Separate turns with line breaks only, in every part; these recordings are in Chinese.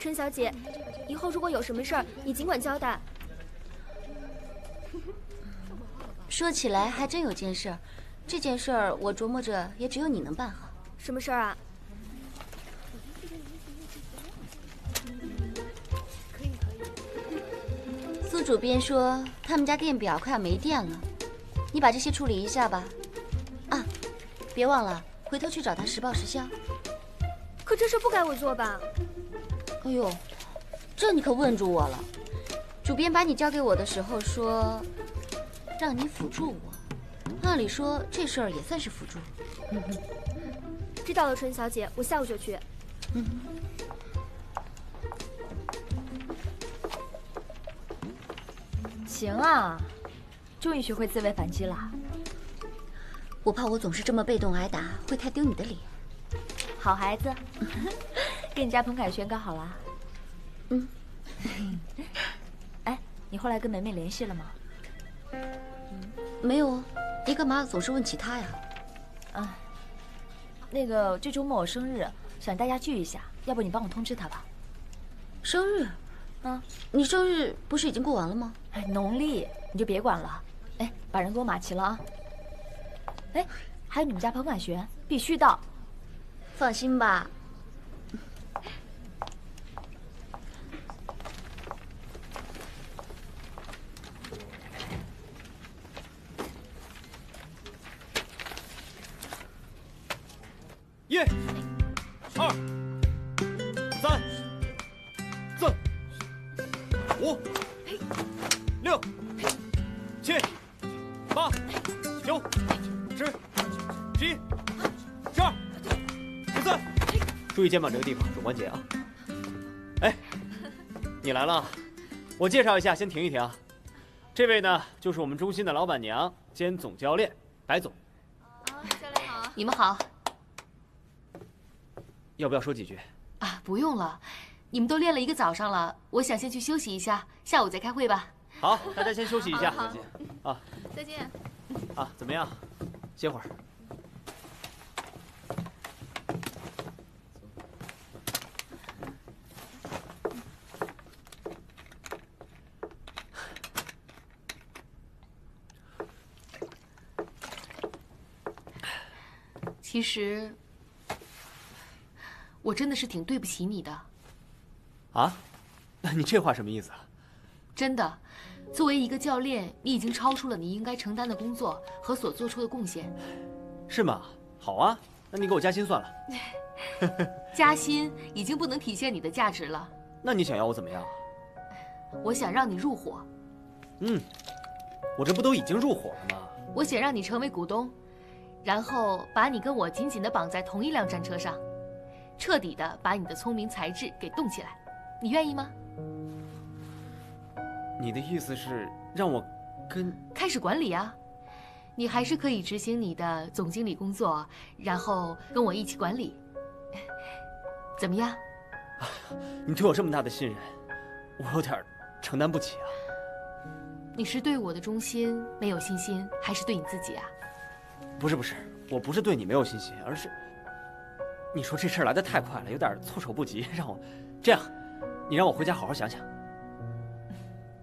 春小姐，以后如果有什么事儿，你尽管交代。
说起来还真有件事儿，这件事儿我琢磨着也只有你能办好。
什么事儿啊？
苏主编说他们家电表快要没电了，你把这些处理一下吧。啊，别忘了回头去找他实报实销。
可这事不该我做吧？
哎呦，这你可问住我了。主编把你交给我的时候说，让你辅助我。按理说这事儿也算是辅助。
知道了，春小姐，我下午就去。嗯。
行啊，终于学会自卫反击了。
我怕我总是这么被动挨打，会太丢你的脸。
好孩子，跟你家彭凯旋搞好了。嗯。哎，你后来跟梅梅联系了吗？
没有啊，你干嘛总是问起她呀？
啊，那个这周末我生日，想大家聚一下，要不你帮我通知她吧。
生日？啊，你生日不是已经过完了吗？
哎，农历你就别管了。哎，把人给我码齐了啊。哎，还有你们家彭凯旋，必须到。
放心吧。
肩膀这个地方，肘关节啊！哎，你来了，我介绍一下，先停一停。这位呢，就是我们中心的老板娘兼总教练白总。
啊，教练好。
你们好。
要不要说几句？
啊，不用了，你们都练了一个早上了，我想先去休息一下，下午再开会吧。
好，大家先休息一下。
再见。啊，再见。
啊，怎么样？歇会儿。
其实。我真的是挺对不起你的，
啊？那你这话什么意思啊？
真的，作为一个教练，你已经超出了你应该承担的工作和所做出的贡献。
是吗？好啊，那你给我加薪算了。
加薪已经不能体现你的价值了。
那你想要我怎么样？
我想让你入伙。
嗯，我这不都已经入伙了吗？
我想让你成为股东，然后把你跟我紧紧地绑在同一辆战车上。彻底的把你的聪明才智给动起来，你愿意吗？
你的意思是让我跟
开始管理啊？你还是可以执行你的总经理工作，然后跟我一起管理，怎么样？
你对我这么大的信任，我有点承担不起啊。
你是对我的忠心没有信心，还是对你自己啊？
不是不是，我不是对你没有信心，而是。你说这事儿来的太快了，有点措手不及，让我这样，你让我回家好好想想。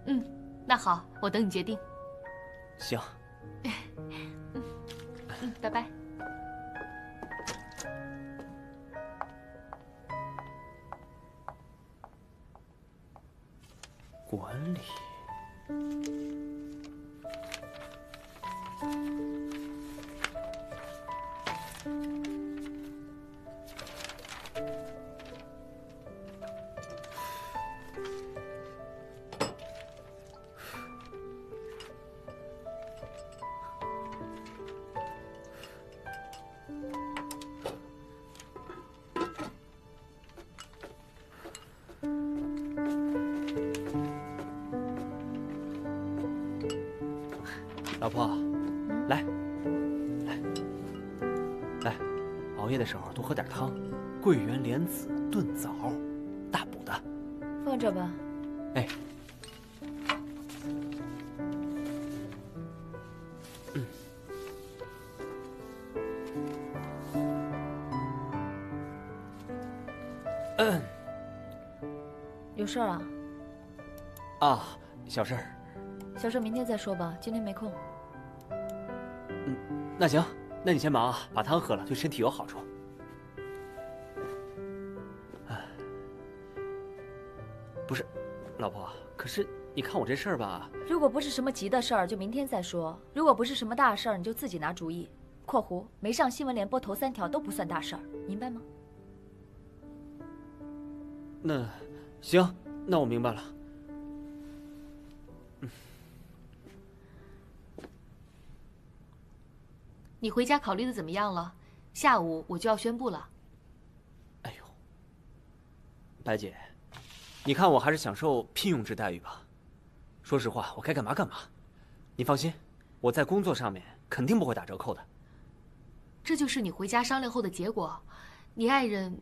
嗯，那好，我等你决定。
行。
嗯，拜拜。
喝点汤，桂圆莲子炖枣，大补的。
放这吧。
哎。嗯。
有事儿啊？
啊，小事儿。
小事明天再说吧，今天没空。
嗯，那行，那你先忙啊，把汤喝了，对身体有好处。不是，老婆，可是你看我这事儿吧。
如果不是什么急的事儿，就明天再说；如果不是什么大事儿，你就自己拿主意。（括弧没上新闻联播头三条都不算大事儿，明白吗？）
那，行，那我明白了。
你回家考虑的怎么样了？下午我就要宣布了。
哎呦，白姐。你看，我还是享受聘用制待遇吧。说实话，我该干嘛干嘛。你放心，我在工作上面肯定不会打折扣的。
这就是你回家商量后的结果。你爱人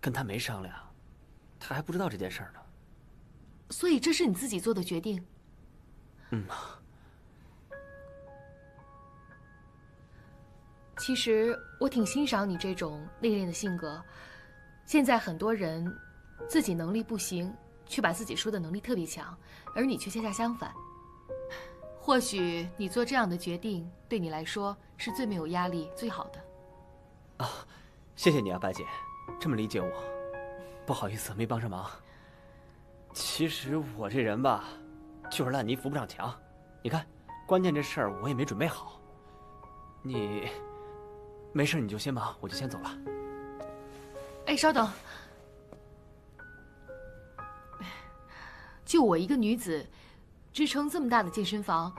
跟他没商量，他还不知道这件事呢。
所以这是你自己做的决定。
嗯。
其实我挺欣赏你这种内敛的性格。现在很多人。自己能力不行，却把自己说的能力特别强，而你却恰恰相反。或许你做这样的决定，对你来说是最没有压力、最好的。
啊，谢谢你啊，白姐，这么理解我。不好意思，没帮上忙。其实我这人吧，就是烂泥扶不上墙。你看，关键这事儿我也没准备好。你没事你就先忙，我就先走了。
哎，稍等。就我一个女子，支撑这么大的健身房，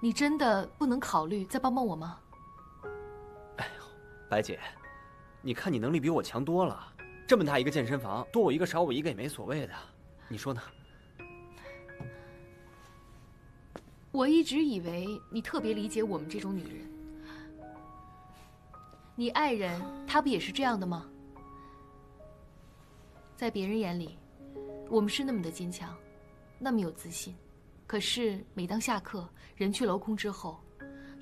你真的不能考虑再帮帮我吗？
哎呦，白姐，你看你能力比我强多了，这么大一个健身房，多我一个少我一个也没所谓的，你说呢？
我一直以为你特别理解我们这种女人，你爱人他不也是这样的吗？在别人眼里，我们是那么的坚强。那么有自信，可是每当下课人去楼空之后，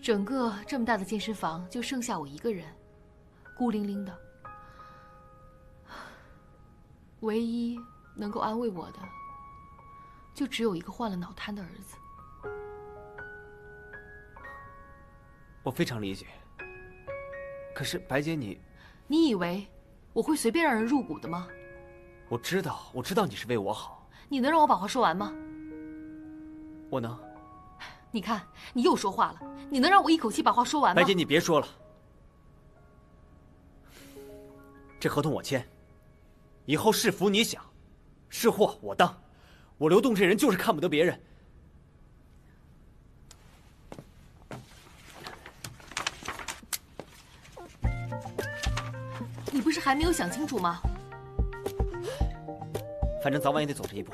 整个这么大的健身房就剩下我一个人，孤零零的。唯一能够安慰我的，就只有一个患了脑瘫的儿子。
我非常理解。可是白姐，你，
你以为我会随便让人入股的吗？
我知道，我知道你是为我好。
你能让我把话说完吗？
我能。
你看，你又说话了。你能让我一口气把话说完
吗？白姐，你别说了。这合同我签，以后是福你享，是祸我当。我刘栋这人就是看不得别人。
你不是还没有想清楚吗？
反正早晚也得走这一步。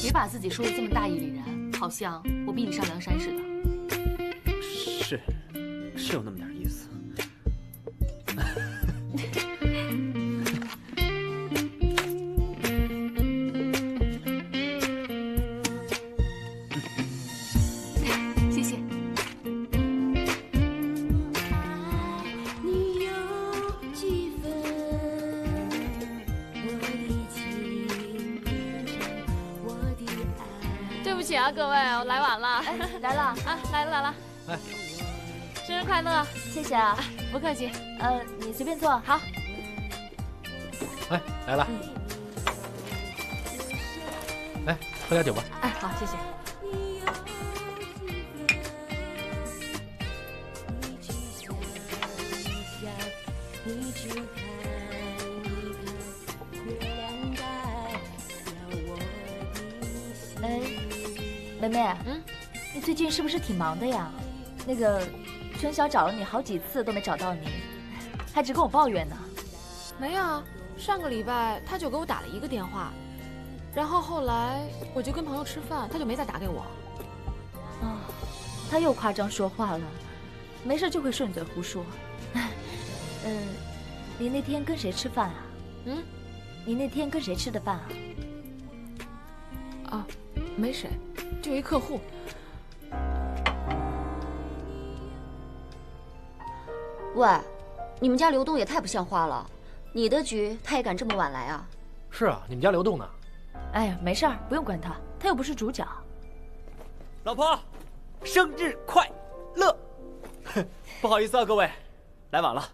别把自己说的这么大义凛然，好像我比你上梁山似的。
是，是有那么点意思。
各位，我来晚了。
来了
啊，来了来了。
来，
生日快乐！
谢谢啊，
不客气。
呃，你随便坐。好。
哎，来了。来，喝点酒吧。
哎，好，谢谢。
梅梅，嗯，你最近是不是挺忙的呀？那个春晓找了你好几次都没找到你，还只跟我抱怨呢。
没有，上个礼拜他就给我打了一个电话，然后后来我就跟朋友吃饭，他就没再打给我。
啊，他又夸张说话了，没事就会顺嘴胡说。嗯，你那天跟谁吃饭啊？
嗯，
你那天跟谁吃的饭啊？
啊，没谁，就一客户。
喂，你们家刘栋也太不像话了，你的局他也敢这么晚来啊？
是啊，你们家刘栋呢？
哎呀，没事儿，不用管他，他又不是主角。
老婆，生日快乐！不好意思啊，各位，来晚了，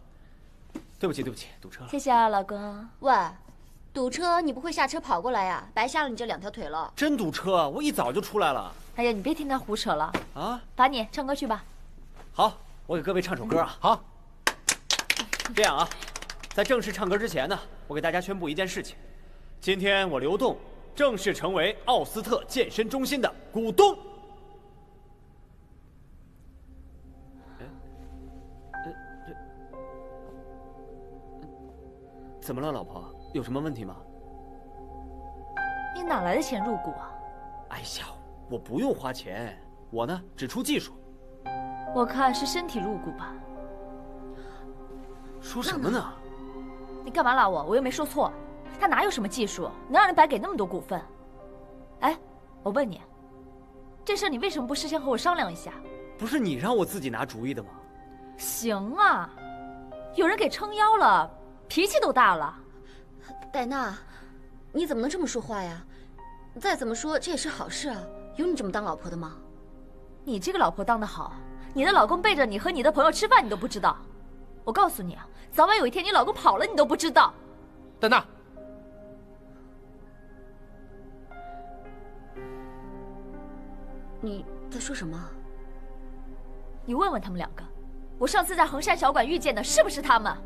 对不起对不起，堵车了。
谢谢啊，老公。
喂，堵车你不会下车跑过来呀？白瞎了你这两条腿了。
真堵车，我一早就出来了。
哎呀，你别听他胡扯了。
啊，
罚你唱歌去吧。
好，我给各位唱首歌啊。
好，
这样啊，在正式唱歌之前呢，我给大家宣布一件事情：今天我刘栋正式成为奥斯特健身中心的股东。怎么了，老婆？有什么问题吗？
你哪来的钱入股啊？
哎呀，我不用花钱，我呢只出技术。
我看是身体入股吧。
说什么呢？
你干嘛拉我？我又没说错。他哪有什么技术，能让人白给那么多股份？哎，我问你，这事你为什么不事先和我商量一下？
不是你让我自己拿主意的吗？
行啊，有人给撑腰了，脾气都大了。
戴娜，你怎么能这么说话呀？再怎么说这也是好事啊，有你这么当老婆的吗？
你这个老婆当得好，你的老公背着你和你的朋友吃饭，你都不知道。我告诉你啊，早晚有一天你老公跑了，你都不知道。
戴娜，
你在说什么？
你问问他们两个，我上次在衡山小馆遇见的是不是他们？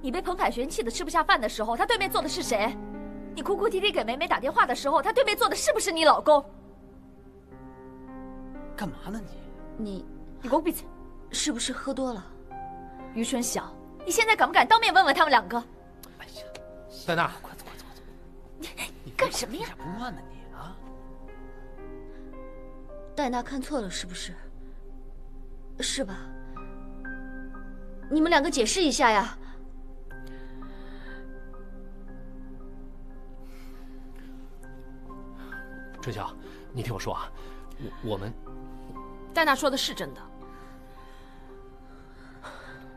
你被彭凯旋气得吃不下饭的时候，他对面坐的是谁？你哭哭啼啼给梅梅打电话的时候，他对面坐的是不是你老公？
干嘛呢你？
你
你给我闭嘴！
是不是喝多了？
于春晓，你现在敢不敢当面问问他们两个？
哎呀，
戴娜，
快走快走快走！
你干什么呀？
不乱呢你啊！
戴娜看错了是不是？是吧？你们两个解释一下呀！
春晓，你听我说啊，我我们
戴娜说的是真的，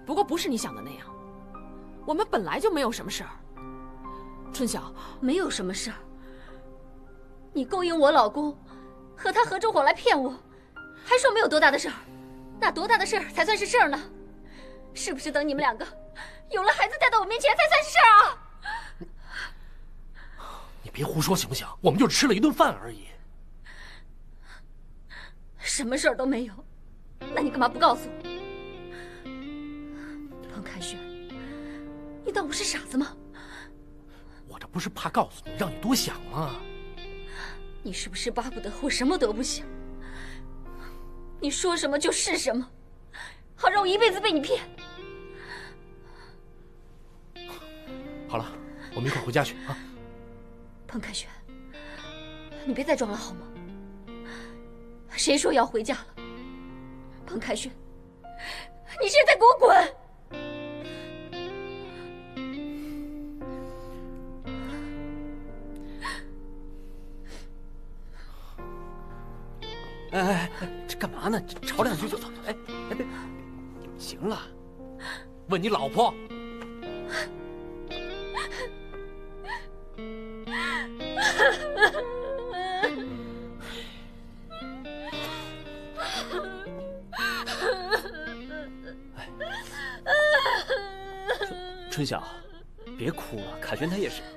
不过不是你想的那样。我们本来就没有什么事儿。春晓，
没有什么事儿。你勾引我老公，和他合着伙来骗我，还说没有多大的事儿，那多大的事儿才算是事儿呢？是不是等你们两个有了孩子带到我面前才算是事儿啊？
你别胡说行不行？我们就是吃了一顿饭而已。
什么事儿都没有，那你干嘛不告诉我？彭凯旋，你当我是傻子吗？
我这不是怕告诉你，让你多想吗？
你是不是巴不得我什么都不想？你说什么就是什么，好让我一辈子被你骗？
好了，我们一块回家去啊！
彭凯旋，你别再装了好吗？谁说要回家了？彭凯旋，你现在给我滚！
哎哎哎，这干嘛呢？吵两句就哎哎别，行了，
问你老婆，
春晓，别哭了，凯旋他也是。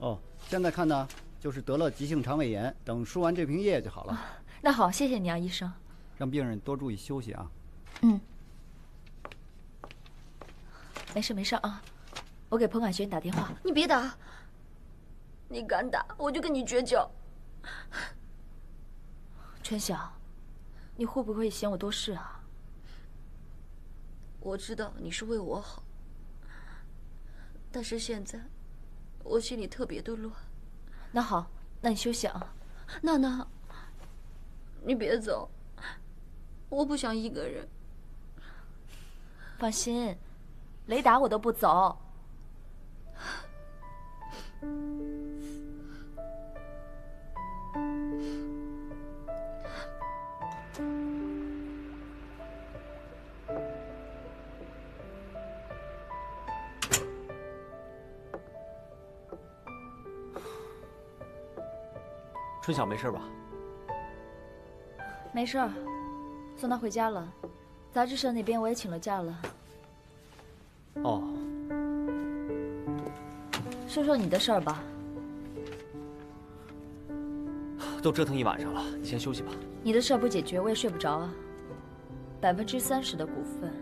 哦，现在看呢，就是得了急性肠胃炎，等输完这瓶液就好了。
那好，谢谢你啊，医生。
让病人多注意休息啊。
嗯，没事没事啊，我给彭凯旋打电话。
你别打，你敢打我就跟你绝交。
春晓，你会不会嫌我多事啊？
我知道你是为我好，但是现在我心里特别的乱。
那好，那你休息啊。
娜娜，你别走，我不想一个人。
放心，雷达我都不走。
春晓没事吧？
没事儿，送她回家了。杂志社那边我也请了假了。
哦，
说说你的事儿吧。
都折腾一晚上了，你先休息吧。
你的事儿不解决，我也睡不着啊。百分之三十的股份，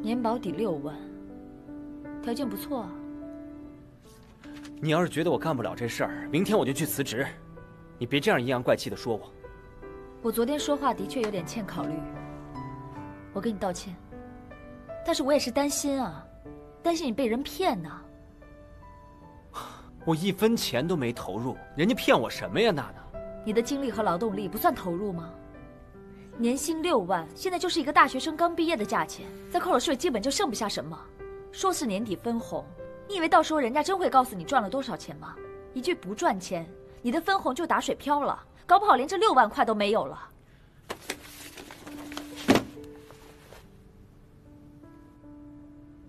年保底六万，条件不错啊。
你要是觉得我干不了这事儿，明天我就去辞职。你别这样阴阳怪气的说我。
我昨天说话的确有点欠考虑，我跟你道歉。但是我也是担心啊，担心你被人骗呢。
我一分钱都没投入，人家骗我什么呀，娜娜？
你的精力和劳动力不算投入吗？年薪六万，现在就是一个大学生刚毕业的价钱，再扣了税，基本就剩不下什么。说是年底分红，你以为到时候人家真会告诉你赚了多少钱吗？一句不赚钱。你的分红就打水漂了，搞不好连这六万块都没有了。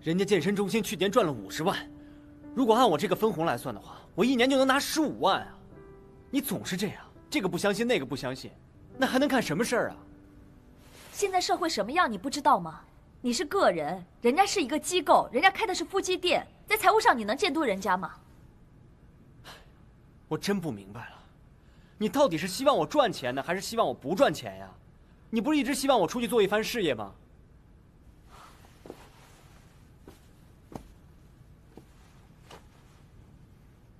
人家健身中心去年赚了五十万，如果按我这个分红来算的话，我一年就能拿十五万啊！你总是这样，这个不相信，那个不相信，那还能干什么事儿啊？
现在社会什么样你不知道吗？你是个人，人家是一个机构，人家开的是夫妻店，在财务上你能监督人家吗？
我真不明白了，你到底是希望我赚钱呢，还是希望我不赚钱呀？你不是一直希望我出去做一番事业吗？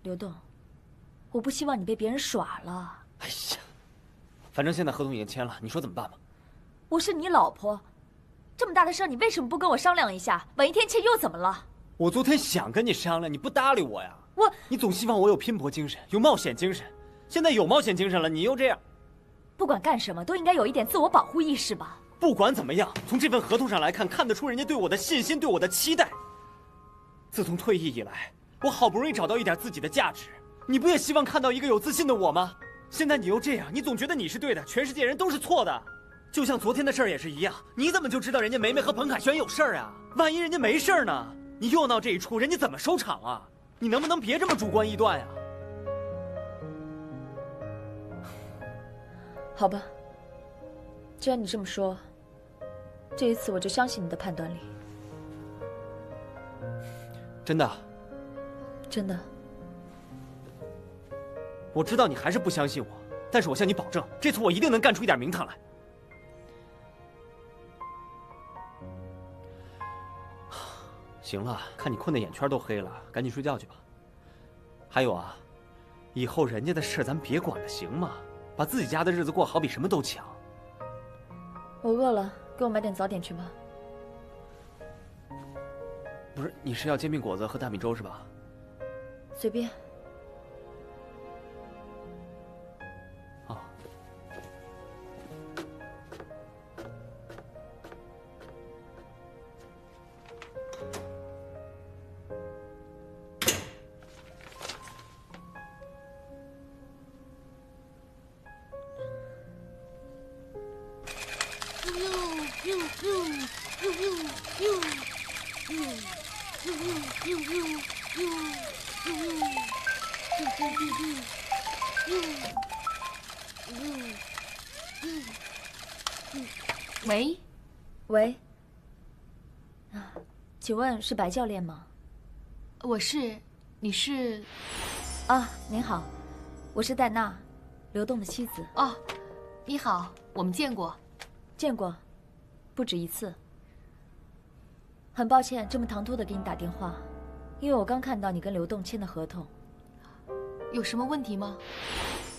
刘栋，我不希望你被别人耍了。
哎呀，反正现在合同已经签了，你说怎么办吧？
我是你老婆，这么大的事你为什么不跟我商量一下？晚一天签又怎么了？
我昨天想跟你商量，你不搭理我呀。
我，
你总希望我有拼搏精神，有冒险精神。现在有冒险精神了，你又这样。
不管干什么，都应该有一点自我保护意识吧。
不管怎么样，从这份合同上来看，看得出人家对我的信心，对我的期待。自从退役以来，我好不容易找到一点自己的价值，你不也希望看到一个有自信的我吗？现在你又这样，你总觉得你是对的，全世界人都是错的。就像昨天的事儿也是一样，你怎么就知道人家梅梅和彭凯旋有事儿啊？万一人家没事儿呢？你又闹这一出，人家怎么收场啊？你能不能别这么主观臆断呀？
好吧，既然你这么说，这一次我就相信你的判断力。
真的？
真的。
我知道你还是不相信我，但是我向你保证，这次我一定能干出一点名堂来。行了，看你困得眼圈都黑了，赶紧睡觉去吧。还有啊，以后人家的事咱别管了，行吗？把自己家的日子过好比什么都强。
我饿了，给我买点早点去吧。
不是，你是要煎饼果子和大米粥是吧？
随便。
喂，
喂，请问是白教练吗？
我是，你是？
啊。啊，您好，我是戴娜，刘栋的妻子。
哦，你好，我们见过，
见过，不止一次。很抱歉这么唐突的给你打电话，因为我刚看到你跟刘栋签的合同。
有什么问题吗？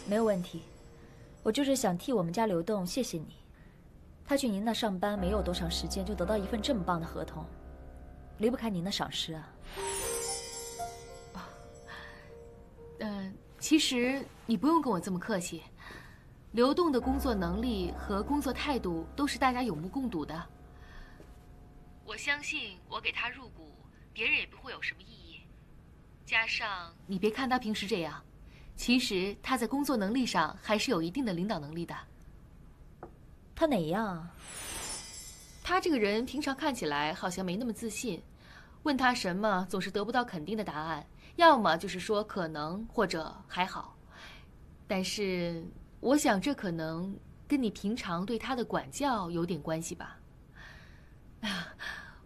没有问题，我就是想替我们家刘栋谢谢你。他去您那上班没有多长时间，就得到一份这么棒的合同，离不开您的赏识啊。
嗯，其实你不用跟我这么客气。刘栋的工作能力和工作态度都是大家有目共睹的。我相信我给他入股，别人也不会有什么异议。加上你别看他平时这样，其实他在工作能力上还是有一定的领导能力的。
他哪样啊？
他这个人平常看起来好像没那么自信，问他什么总是得不到肯定的答案，要么就是说可能或者还好。但是我想这可能跟你平常对他的管教有点关系吧。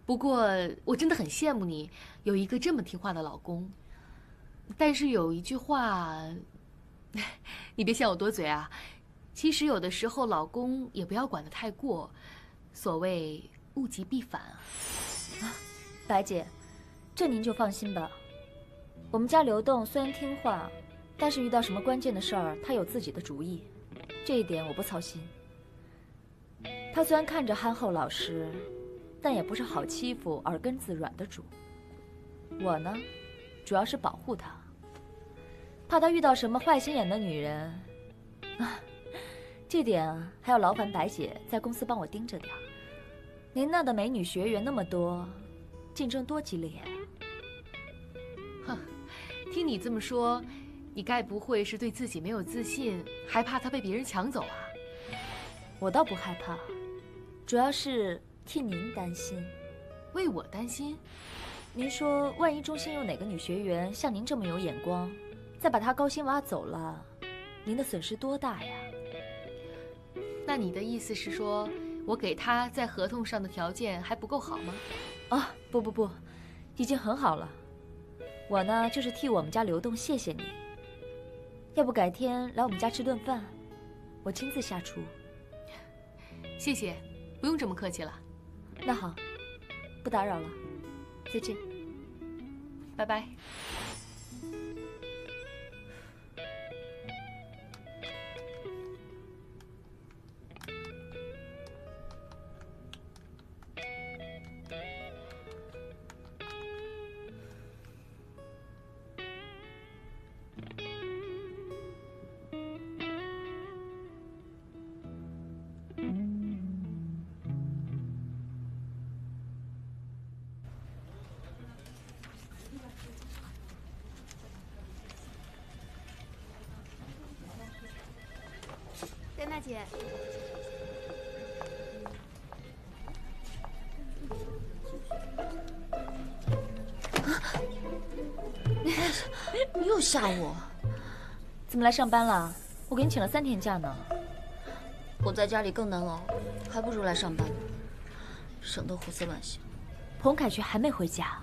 不过我真的很羡慕你有一个这么听话的老公。但是有一句话，你别嫌我多嘴啊。其实有的时候，老公也不要管得太过，所谓物极必反。啊，
白姐，这您就放心吧。我们家刘栋虽然听话，但是遇到什么关键的事儿，他有自己的主意，这一点我不操心。他虽然看着憨厚老实，但也不是好欺负、耳根子软的主。我呢，主要是保护他，怕他遇到什么坏心眼的女人。啊。这点还要劳烦白姐在公司帮我盯着点您那的美女学员那么多，竞争多激烈呀！
哼，听你这么说，你该不会是对自己没有自信，还怕他被别人抢走啊？
我倒不害怕，主要是替您担心。
为我担心？
您说，万一中心有哪个女学员像您这么有眼光，再把她高薪挖走了，您的损失多大呀？
那你的意思是说，我给他在合同上的条件还不够好吗？
啊，不不不，已经很好了。我呢，就是替我们家刘栋谢谢你。要不改天来我们家吃顿饭，我亲自下厨。
谢谢，不用这么客气了。
那好，不打扰了，再见，
拜拜。
你又吓我？
怎么来上班了？我给你请了三天假呢。
我在家里更难熬，还不如来上班呢，省得胡思乱想。
彭凯旋还没回家。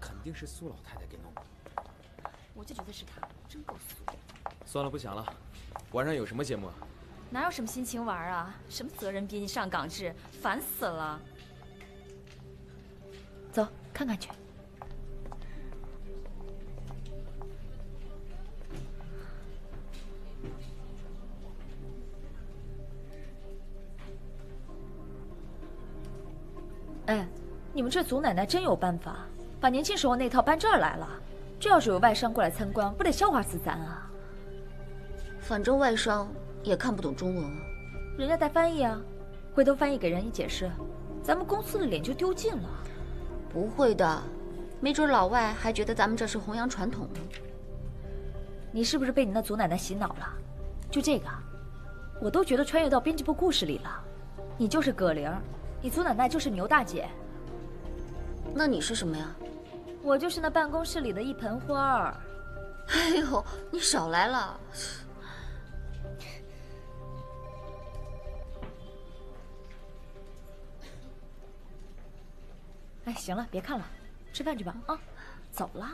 肯定是苏老太太给弄的。
我就觉得是她真够烦
算了不想了。晚上有什么节目啊？
哪有什么心情玩啊？什么责任编辑上岗制？烦死了。
走看看去。哎你们这祖奶奶真有办法。把年轻时候那套搬这儿来了。这要是有外商过来参观，不得笑话死咱啊！
反正外商也看不懂中文啊。
人家带翻译啊，回头翻译给人一解释，咱们公司的脸就丢尽了。
不会的，没准老外还觉得咱们这是弘扬传统呢。
你是不是被你那祖奶奶洗脑了？就这个，我都觉得穿越到编辑部故事里了。你就是葛玲，你祖奶奶就是牛大姐。
那你是什么呀？
我就是那办公室里的一盆花儿。
哎呦，你少来了！
哎，行了，别看了，吃饭去吧。啊，走了。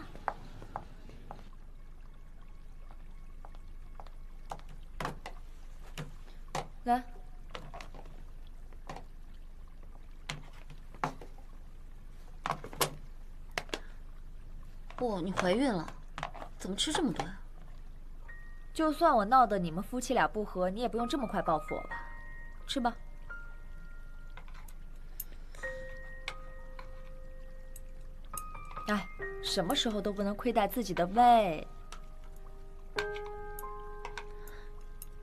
来。
不，你怀孕了，怎么吃这么多呀？
就算我闹得你们夫妻俩不和，你也不用这么快报复我吧？吃吧。哎，什么时候都不能亏待自己的胃。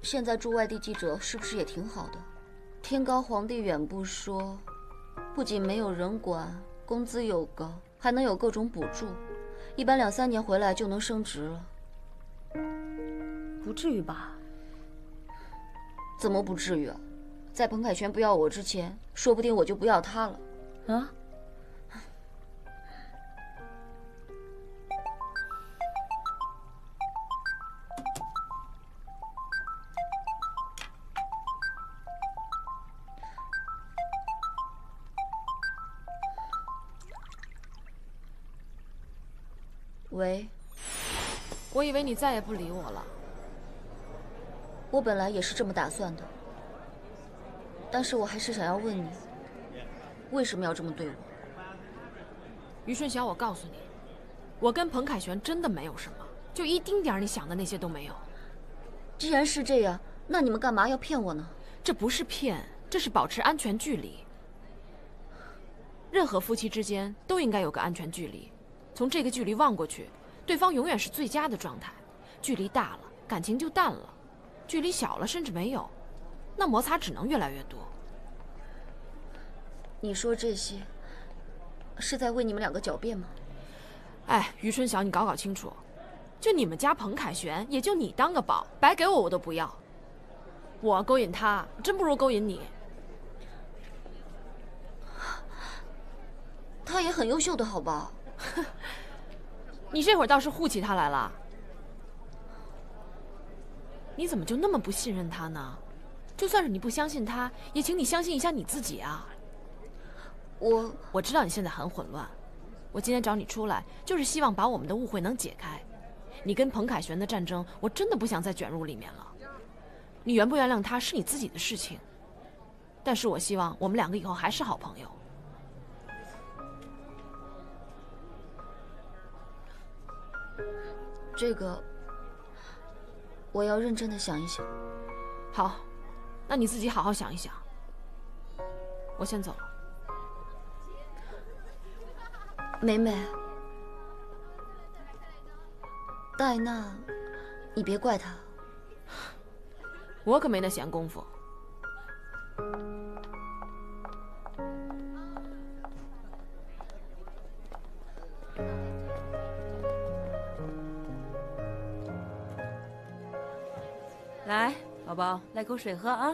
现在驻外地记者是不是也挺好的？天高皇帝远不说，不仅没有人管，工资又高，还能有各种补助。一般两三年回来就能升职了，
不至于吧？
怎么不至于啊？在彭凯旋不要我之前，说不定我就不要他了。啊？
我以你再也不理我了。
我本来也是这么打算的，但是我还是想要问你，为什么要这么对我？
于顺晓，我告诉你，我跟彭凯旋真的没有什么，就一丁点你想的那些都没有。
既然是这样，那你们干嘛要骗我呢？
这不是骗，这是保持安全距离。任何夫妻之间都应该有个安全距离。从这个距离望过去，对方永远是最佳的状态。距离大了，感情就淡了；距离小了，甚至没有，那摩擦只能越来越多。
你说这些，是在为你们两个狡辩吗？
哎，余春晓，你搞搞清楚，就你们家彭凯旋，也就你当个宝，白给我我都不要。我勾引他，真不如勾引你。
他也很优秀的，好吧？
你这会儿倒是护起他来了，你怎么就那么不信任他呢？就算是你不相信他，也请你相信一下你自己啊！
我
我知道你现在很混乱，我今天找你出来，就是希望把我们的误会能解开。你跟彭凯旋的战争，我真的不想再卷入里面了。你原不原谅他是你自己的事情，但是我希望我们两个以后还是好朋友。
这个我要认真的想一想。
好，那你自己好好想一想。我先走了。
美美，戴娜，你别怪他，
我可没那闲工夫。来口水喝啊。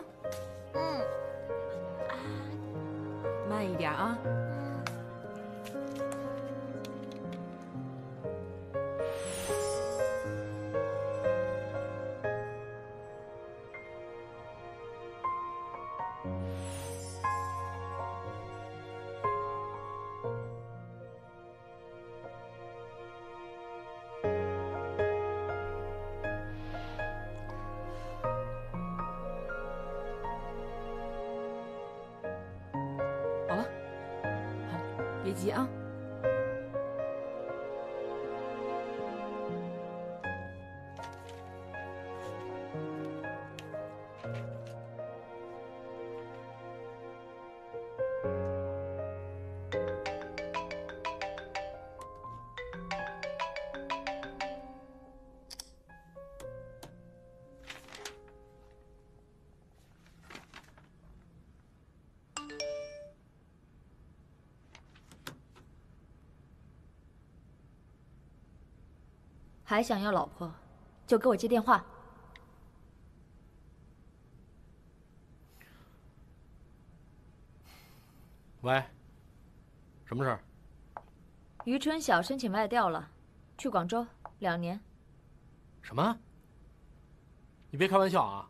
还想要老婆，就给我接电话。
喂，什么事儿？
于春晓申请外调了，去广州两年。
什么？你别开玩笑啊！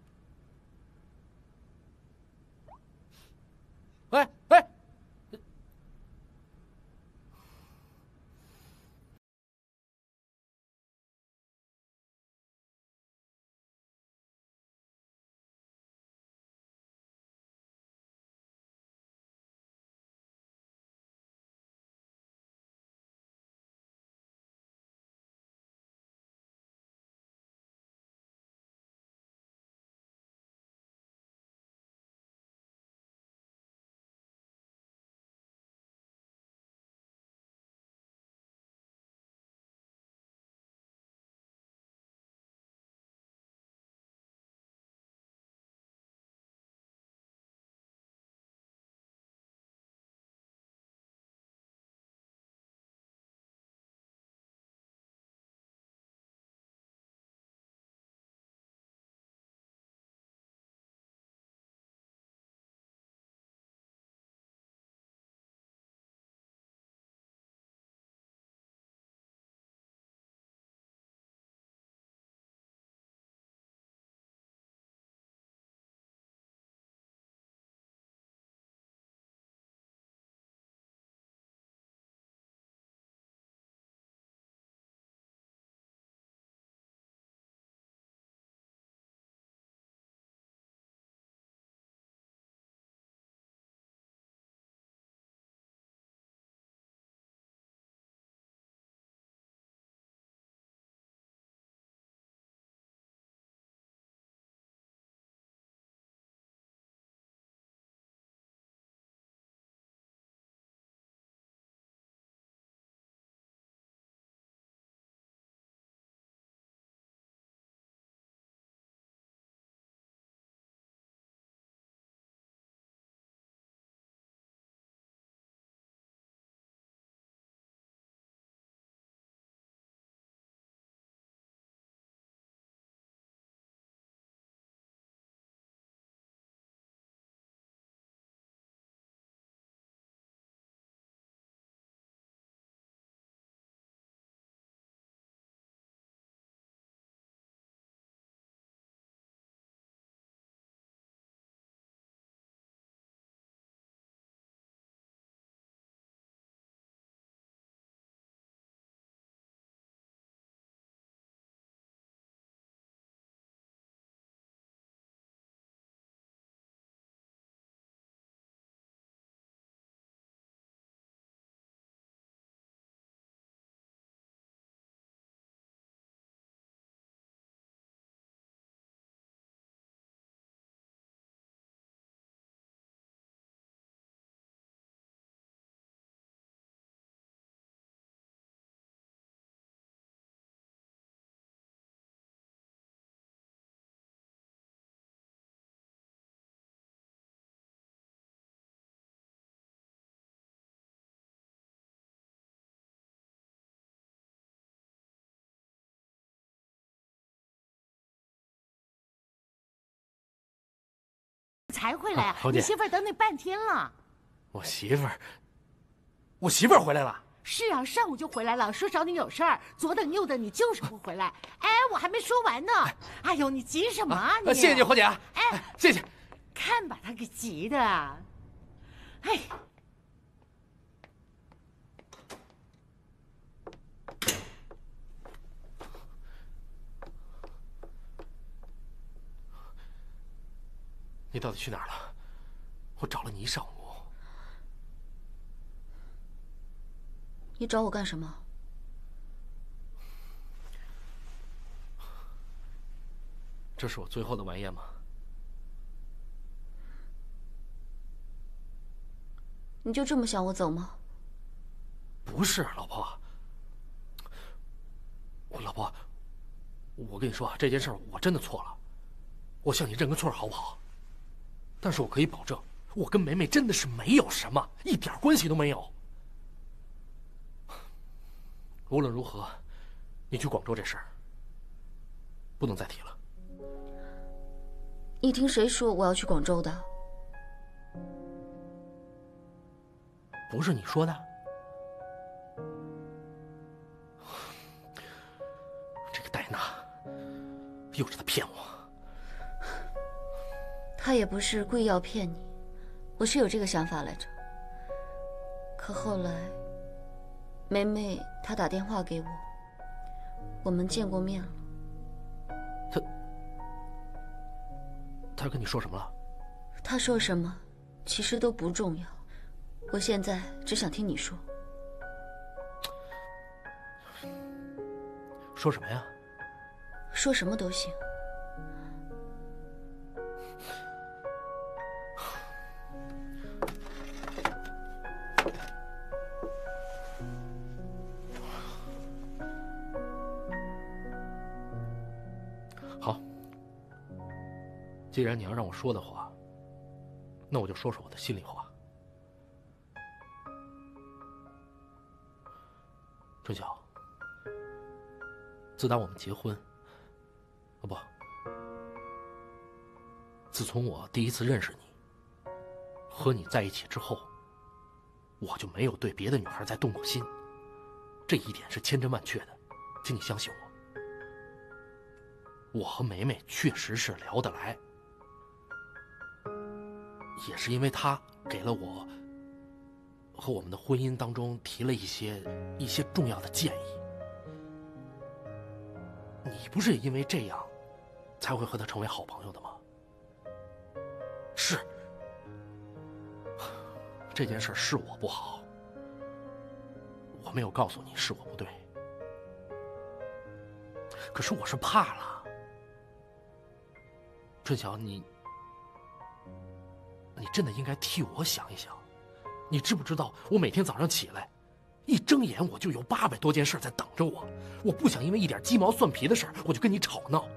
才回来啊！你媳妇儿等你半天了。
我媳妇儿，我媳妇儿回来了。
是啊，上午就回来了，说找你有事儿，左等右等，你就是不回来。哎，我还没说完呢。哎呦，你急什么啊你？
呃谢谢你，侯姐。
哎，
谢谢。
看把他给急的。哎，
你到底去哪儿了？我找了你一上午。
你找我干什么？
这是我最后的晚宴吗？
你就这么想我走吗？
不是，老婆。我老婆，我跟你说啊，这件事我真的错了，我向你认个错好不好？但是我可以保证，我跟梅梅真的是没有什么，一点关系都没有。无论如何，你去广州这事儿，不能再提了。
你听谁说我要去广州的？
不是你说的？这个戴娜，又是在骗我。
他也不是故意要骗你，我是有这个想法来着。可后来，梅梅她打电话给我，我们见过面了。
他，他跟你说什么了？
他说什么，其实都不重要。我现在只想听你说。
说什么呀？
说什么都行。
既然你要让我说的话，那我就说说我的心里话。春晓，自打我们结婚，啊不，自从我第一次认识你，和你在一起之后，我就没有对别的女孩再动过心，这一点是千真万确的，请你相信我。我和梅梅确实是聊得来，也是因为他给了我和我们的婚姻当中提了一些一些重要的建议。你不是也因为这样才会和他成为好朋友的吗？是，这件事是我不好，我没有告诉你是我不对，可是我是怕了。春晓，你，你真的应该替我想一想。你知不知道，我每天早上起来，一睁眼我就有八百多件事在等着我。我不想因为一点鸡毛蒜皮的事我就跟你吵闹，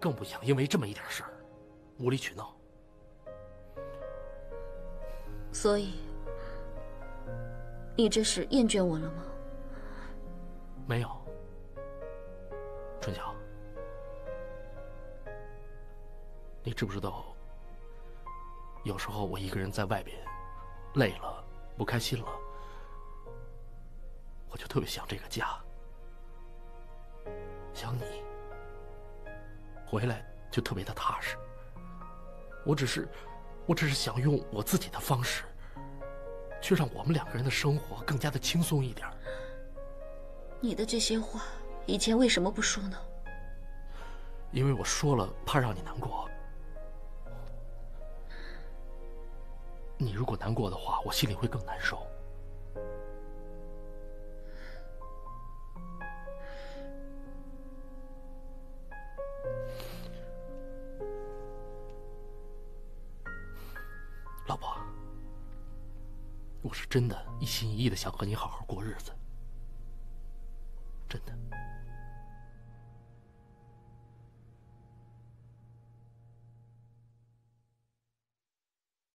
更不想因为这么一点事儿无理取闹。
所以，你这是厌倦我了吗？
没有，春晓。你知不知道？有时候我一个人在外边，累了、不开心了，我就特别想这个家，想你。回来就特别的踏实。我只是，我只是想用我自己的方式，去让我们两个人的生活更加的轻松一点。
你的这些话，以前为什么不说呢？
因为我说了，怕让你难过。你如果难过的话，我心里会更难受。老婆，我是真的一心一意的想和你好好过日子，真的。